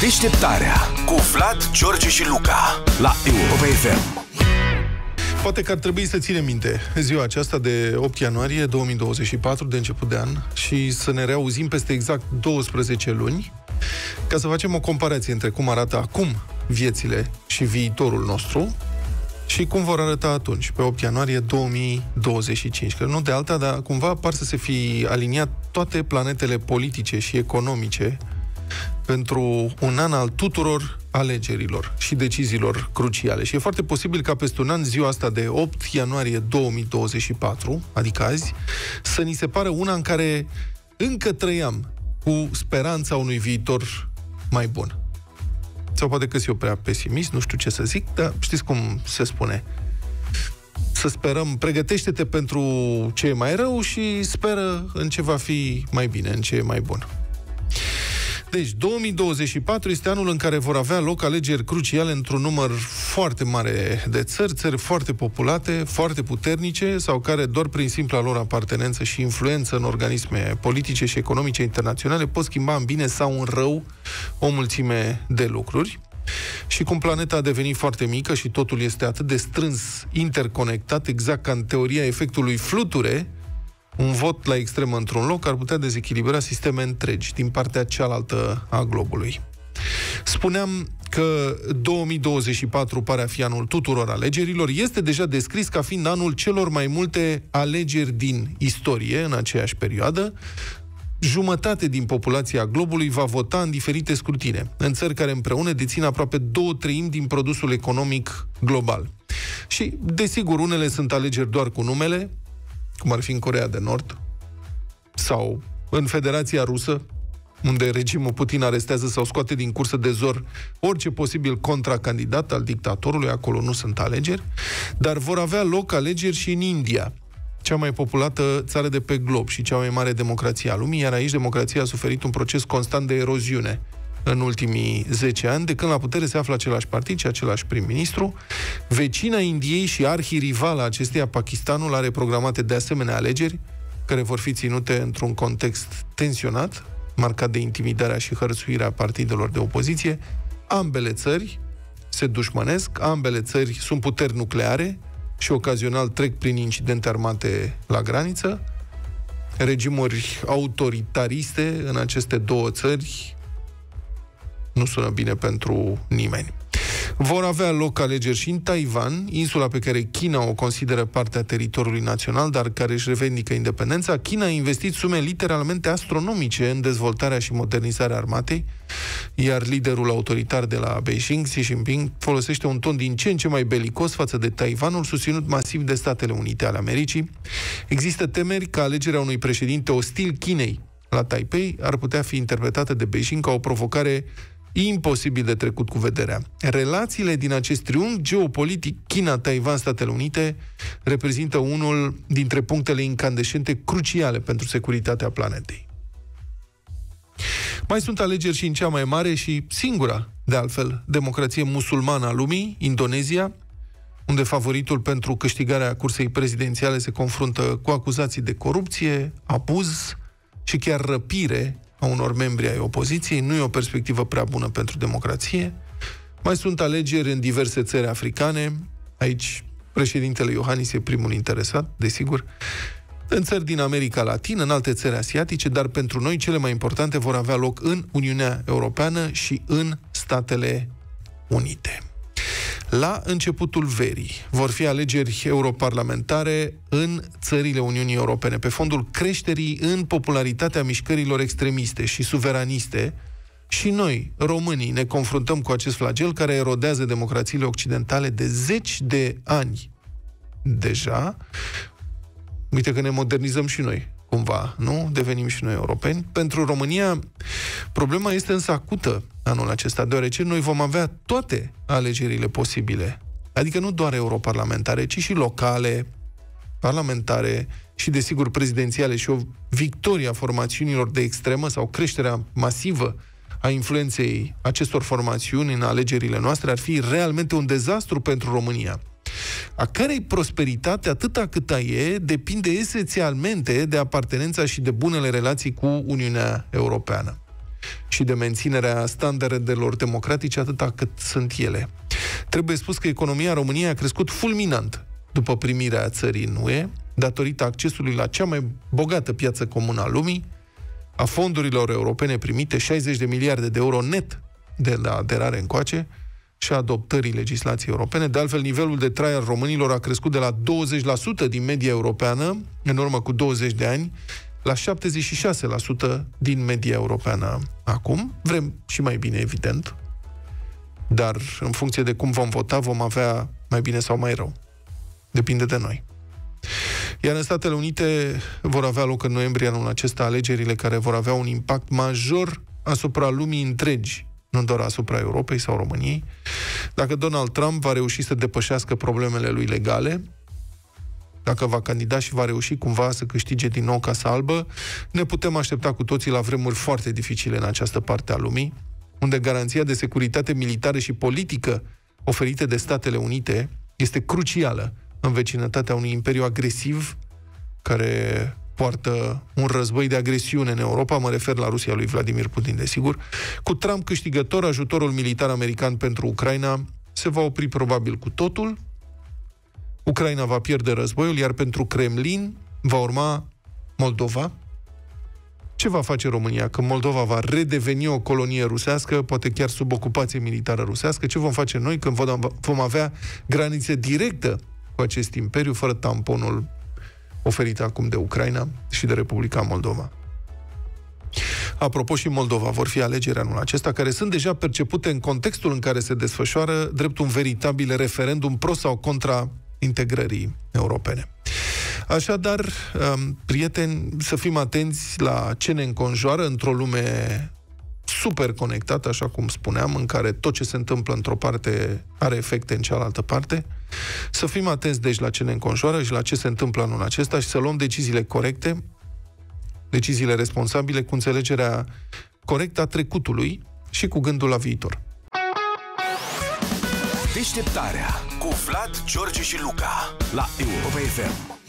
Deșteptarea cu Vlad, George și Luca la Europa FM. Poate că ar trebui să ținem minte ziua aceasta de 8 ianuarie 2024, de început de an, și să ne reauzim peste exact 12 luni, ca să facem o comparație între cum arată acum viețile și viitorul nostru și cum vor arăta atunci, pe 8 ianuarie 2025. Că nu de alta, dar cumva par să se fi aliniat toate planetele politice și economice pentru un an al tuturor alegerilor și deciziilor cruciale. Și e foarte posibil ca peste un an, ziua asta de 8 ianuarie 2024, adică azi, să ni se pară una în care încă trăiam cu speranța unui viitor mai bun. Sau poate că eu prea pesimist, nu știu ce să zic, dar știți cum se spune. Să sperăm, pregătește-te pentru ce e mai rău și speră în ce va fi mai bine, în ce e mai bun. Deci, 2024 este anul în care vor avea loc alegeri cruciale într-un număr foarte mare de țări, țări foarte populate, foarte puternice, sau care doar prin simpla lor apartenență și influență în organisme politice și economice internaționale pot schimba în bine sau în rău o mulțime de lucruri. Și cum planeta a devenit foarte mică și totul este atât de strâns interconectat, exact ca în teoria efectului fluture, un vot la extremă într-un loc ar putea dezechilibra sisteme întregi din partea cealaltă a globului. Spuneam că 2024 pare a fi anul tuturor alegerilor, este deja descris ca fiind anul celor mai multe alegeri din istorie în aceeași perioadă. Jumătate din populația globului va vota în diferite scrutine, în țări care împreună dețin aproape două treimi din produsul economic global. Și, desigur, unele sunt alegeri doar cu numele, cum ar fi în Corea de Nord, sau în Federația Rusă, unde regimul Putin arestează sau scoate din cursă de zor orice posibil contracandidat al dictatorului, acolo nu sunt alegeri, dar vor avea loc alegeri și în India, cea mai populată țară de pe glob și cea mai mare democrație a lumii, iar aici democrația a suferit un proces constant de eroziune în ultimii 10 ani, de când la putere se află același partid și același prim-ministru. Vecina Indiei și arhirivala acesteia, Pakistanul, are programate de asemenea alegeri, care vor fi ținute într-un context tensionat, marcat de intimidarea și hărțuirea partidelor de opoziție. Ambele țări se dușmănesc, ambele țări sunt puteri nucleare și ocazional trec prin incidente armate la graniță. Regimuri autoritariste în aceste două țări nu sună bine pentru nimeni. Vor avea loc alegeri și în Taiwan, insula pe care China o consideră partea teritoriului național, dar care își revendică independența. China a investit sume literalmente astronomice în dezvoltarea și modernizarea armatei, iar liderul autoritar de la Beijing, Xi Jinping, folosește un ton din ce în ce mai belicos față de Taiwanul, susținut masiv de Statele Unite ale Americii. Există temeri că alegerea unui președinte ostil Chinei la Taipei ar putea fi interpretată de Beijing ca o provocare imposibil de trecut cu vederea. Relațiile din acest triunghi geopolitic China, Taiwan, Statele Unite reprezintă unul dintre punctele incandescente cruciale pentru securitatea planetei. Mai sunt alegeri și în cea mai mare și singura, de altfel, democrație musulmană a lumii, Indonezia, unde favoritul pentru câștigarea cursei prezidențiale se confruntă cu acuzații de corupție, abuz și chiar răpire a unor membri ai opoziției, nu e o perspectivă prea bună pentru democrație. Mai sunt alegeri în diverse țări africane, aici președintele Iohannis e primul interesat, desigur, în țări din America Latină, în alte țări asiatice, dar pentru noi cele mai importante vor avea loc în Uniunea Europeană și în Statele Unite. La începutul verii. Vor fi alegeri europarlamentare în țările Uniunii Europene, pe fondul creșterii în popularitatea mișcărilor extremiste și suveraniste, și noi, românii, ne confruntăm cu acest flagel care erodează democrațiile occidentale de zeci de ani. Deja. Uite că ne modernizăm și noi, cumva, nu? Devenim și noi europeni. Pentru România, problema este însă acută anul acesta, deoarece noi vom avea toate alegerile posibile. Adică nu doar europarlamentare, ci și locale, parlamentare și, desigur, prezidențiale și o victorie a formațiunilor de extremă sau creșterea masivă a influenței acestor formațiuni în alegerile noastre ar fi realmente un dezastru pentru România a cărei prosperitate, atâta cât a e, depinde esențialmente de apartenența și de bunele relații cu Uniunea Europeană. și de menținerea standardelor democratice atâta cât sunt ele. Trebuie spus că economia României a crescut fulminant după primirea țării în UE, datorită accesului la cea mai bogată piață comună a lumii, a fondurilor europene primite, 60 de miliarde de euro net de la aderare încoace, și a adoptării legislației europene. De altfel, nivelul de trai al românilor a crescut de la 20% din media europeană, în urmă cu 20 de ani, la 76% din media europeană acum. Vrem și mai bine, evident, dar în funcție de cum vom vota, vom avea mai bine sau mai rău. Depinde de noi. Iar în Statele Unite vor avea loc în noiembrie anul acesta alegerile care vor avea un impact major asupra lumii întregi, nu doar asupra Europei sau României. Dacă Donald Trump va reuși să depășească problemele lui legale, dacă va candida și va reuși cumva să câștige din nou Casa Albă, ne putem aștepta cu toții la vremuri foarte dificile în această parte a lumii, unde garanția de securitate militară și politică oferite de Statele Unite este crucială în vecinătatea unui imperiu agresiv care poartă un război de agresiune în Europa, mă refer la Rusia lui Vladimir Putin, desigur. Cu Trump câștigător, ajutorul militar american pentru Ucraina se va opri probabil cu totul. Ucraina va pierde războiul, iar pentru Kremlin va urma Moldova. Ce va face România? Când Moldova va redeveni o colonie rusească, poate chiar sub ocupație militară rusească? Ce vom face noi când vom avea granițe directă cu acest imperiu, fără tamponul oferit acum de Ucraina și de Republica Moldova. Apropo, și Moldova vor fi alegeri anul acesta, care sunt deja percepute în contextul în care se desfășoară drept un veritabil referendum pro sau contra integrării europene. Așadar, um, prieteni, să fim atenți la ce ne înconjoară într-o lume super conectat, așa cum spuneam, în care tot ce se întâmplă într-o parte are efecte în cealaltă parte. Să fim atenți, deci, la ce ne înconjoară și la ce se întâmplă anul acesta și să luăm deciziile corecte, deciziile responsabile, cu înțelegerea corectă a trecutului și cu gândul la viitor. Deșteptarea cu Vlad, George și Luca la Europa FM.